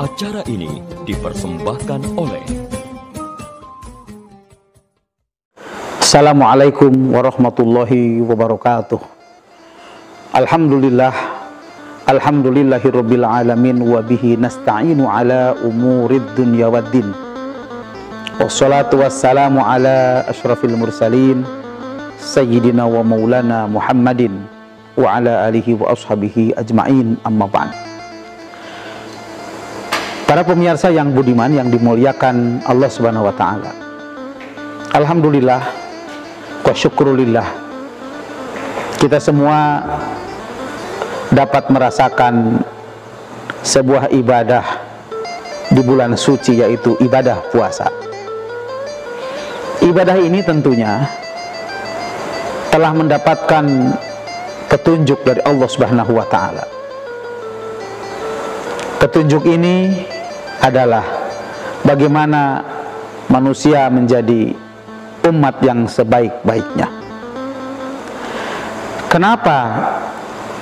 Acara ini dipersembahkan oleh Assalamualaikum warahmatullahi wabarakatuh. Alhamdulillah Alhamdulillahirabbil alamin wa bihi nasta'inu ala umurid dunya waddin. Wassalatu wassalamu ala asyrafil mursalin sayyidina wa maulana Muhammadin wa ala alihi wa ashabihi ajmain amma ba'd. Para pemirsa yang budiman yang dimuliakan Allah Subhanahu wa taala. Alhamdulillah wa syukrulillah kita semua dapat merasakan sebuah ibadah di bulan suci yaitu ibadah puasa. Ibadah ini tentunya telah mendapatkan petunjuk dari Allah Subhanahu wa taala. Petunjuk ini adalah bagaimana manusia menjadi umat yang sebaik-baiknya. Kenapa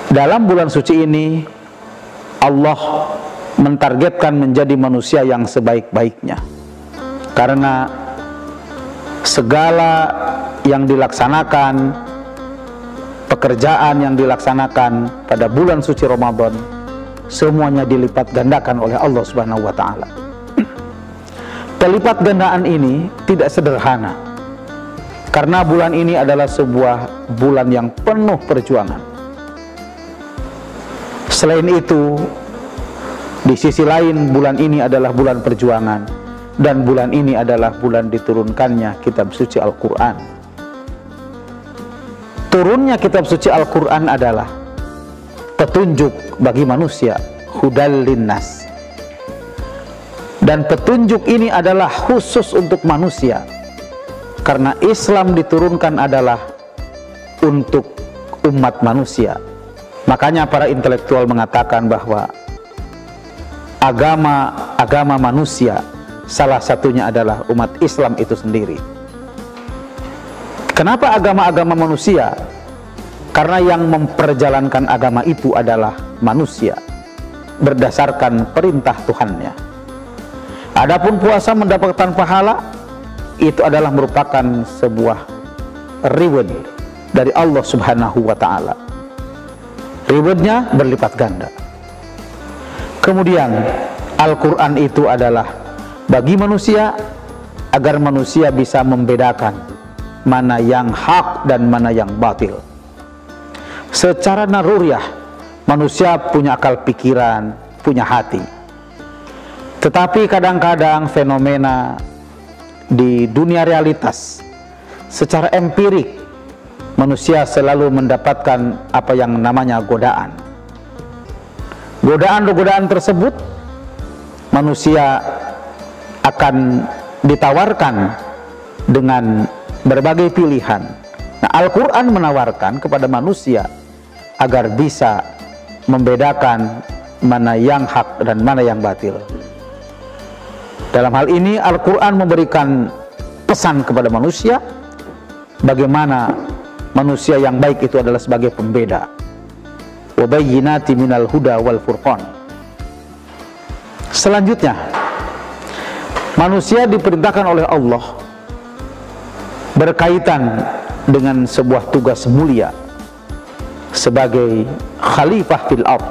dalam bulan suci ini Allah mentargetkan menjadi manusia yang sebaik-baiknya? Karena segala yang dilaksanakan pekerjaan yang dilaksanakan pada bulan suci Ramadan semuanya dilipat gandakan oleh Allah Subhanahu wa taala. Pelipat gandaan ini tidak sederhana. Karena bulan ini adalah sebuah bulan yang penuh perjuangan. Selain itu, di sisi lain bulan ini adalah bulan perjuangan dan bulan ini adalah bulan diturunkannya kitab suci Al-Qur'an. Turunnya kitab suci Al-Qur'an adalah petunjuk bagi manusia, hudal linnas. Dan petunjuk ini adalah khusus untuk manusia. Karena Islam diturunkan adalah untuk umat manusia. Makanya para intelektual mengatakan bahwa agama-agama manusia salah satunya adalah umat Islam itu sendiri. Kenapa agama-agama manusia? Karena yang memperjalankan agama itu adalah manusia berdasarkan perintah Tuhannya. Adapun puasa mendapatkan pahala itu adalah merupakan sebuah reward dari Allah Subhanahu wa taala. Rewardnya berlipat ganda. Kemudian Al-Qur'an itu adalah bagi manusia agar manusia bisa membedakan mana yang hak dan mana yang batil secara naruriah manusia punya akal pikiran, punya hati. Tetapi kadang-kadang fenomena di dunia realitas secara empirik manusia selalu mendapatkan apa yang namanya godaan. Godaan-godaan tersebut manusia akan ditawarkan dengan berbagai pilihan. Nah, Al-Quran menawarkan kepada manusia agar bisa membedakan mana yang hak dan mana yang batil. Dalam hal ini Al-Quran memberikan pesan kepada manusia bagaimana manusia yang baik itu adalah sebagai pembeda. Wabayyinati minal huda wal furqan. Selanjutnya, manusia diperintahkan oleh Allah berkaitan dengan sebuah tugas mulia sebagai khalifah fil ard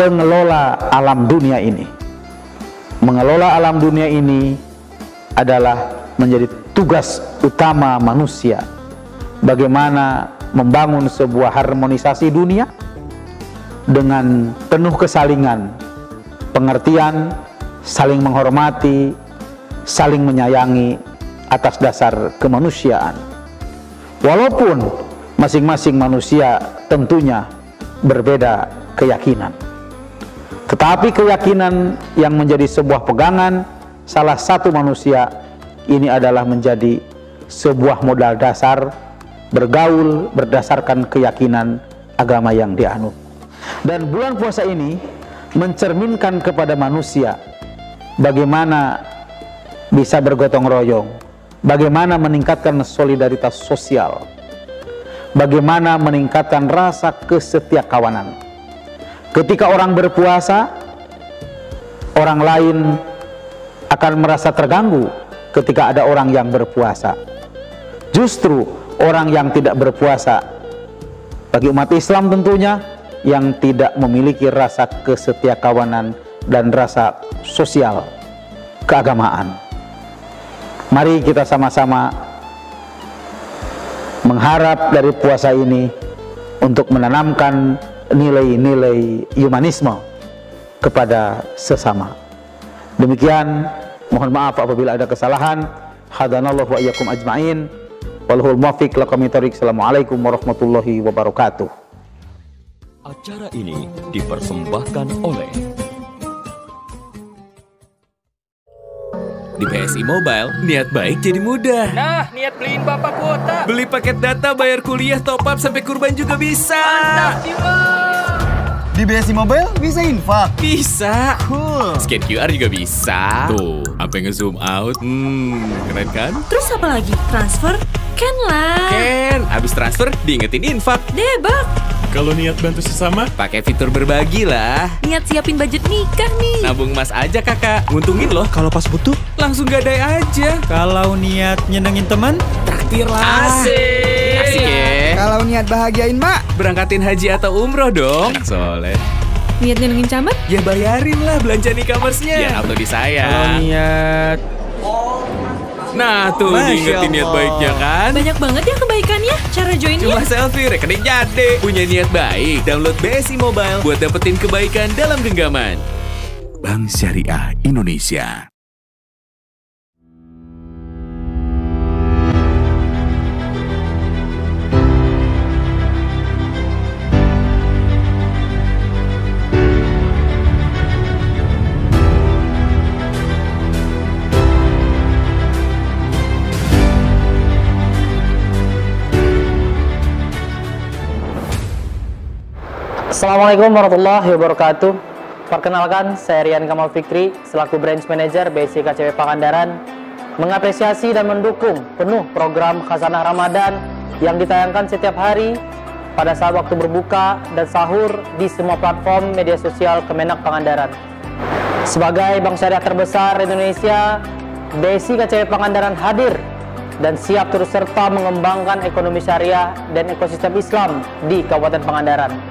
pengelola alam dunia ini. Mengelola alam dunia ini adalah menjadi tugas utama manusia. Bagaimana membangun sebuah harmonisasi dunia dengan penuh kesalingan pengertian saling menghormati saling menyayangi atas dasar kemanusiaan. Walaupun masing-masing manusia tentunya berbeda keyakinan. Tetapi keyakinan yang menjadi sebuah pegangan salah satu manusia ini adalah menjadi sebuah modal dasar bergaul berdasarkan keyakinan agama yang dianut. Dan bulan puasa ini mencerminkan kepada manusia bagaimana bisa bergotong royong, bagaimana meningkatkan solidaritas sosial, bagaimana meningkatkan rasa kesetiakawanan. Ketika orang berpuasa, orang lain akan merasa terganggu ketika ada orang yang berpuasa. Justru orang yang tidak berpuasa bagi umat Islam tentunya yang tidak memiliki rasa kesetiakawanan dan rasa sosial keagamaan. Mari kita sama-sama mengharap dari puasa ini untuk menanamkan nilai-nilai humanisme kepada sesama. Demikian, mohon maaf apabila ada kesalahan. Hadanallahu wa iyyakum ajmain. Walhul muwaffiq lakum Assalamualaikum warahmatullahi wabarakatuh. Acara ini dipersembahkan oleh Di PSI Mobile, niat baik jadi mudah. Nah, niat beliin bapak kuota. Beli paket data, bayar kuliah, top up, sampai kurban juga bisa. Mantap. Di BSI Mobile bisa infak. Bisa. Cool. Scan QR juga bisa. Tuh, sampai nge-zoom out. Hmm, keren kan? Terus apa lagi? Transfer? Ken lah. Ken, habis transfer diingetin infak. Debak. Kalau niat bantu sesama, Pakai fitur berbagi lah. Niat siapin budget nikah nih. Nabung emas aja kakak. Nguntungin loh. kalau pas butuh, Langsung gadai aja. kalau niat nyenengin teman, Traktir lah. Asik. Asik ya. Kalau niat bahagiain mak, Berangkatin haji atau umroh dong. Soleh. Niat nyenengin camat? Ya bayarin lah belanja nih kamersnya. Ya upload di saya. niat Nah tuh Masya diingetin niat baiknya kan. Banyak banget ya kebaikannya. Cara joinnya? Cuma selfie, rekening jadi. Punya niat baik, download BSI Mobile buat dapetin kebaikan dalam genggaman. Bank Syariah Indonesia. Assalamualaikum warahmatullahi wabarakatuh. Perkenalkan, saya Rian Kamal Fikri, selaku Branch Manager BSI KCW Pangandaran, mengapresiasi dan mendukung penuh program Khazanah Ramadan yang ditayangkan setiap hari pada saat waktu berbuka dan sahur di semua platform media sosial Kemenak Pangandaran. Sebagai bank syariah terbesar Indonesia, BSI KCW Pangandaran hadir dan siap turut serta mengembangkan ekonomi syariah dan ekosistem Islam di Kabupaten Pangandaran.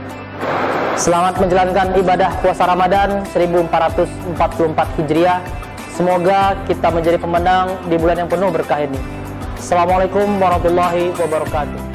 Selamat menjalankan ibadah puasa Ramadan 1444 Hijriah. Semoga kita menjadi pemenang di bulan yang penuh berkah ini. Assalamualaikum warahmatullahi wabarakatuh.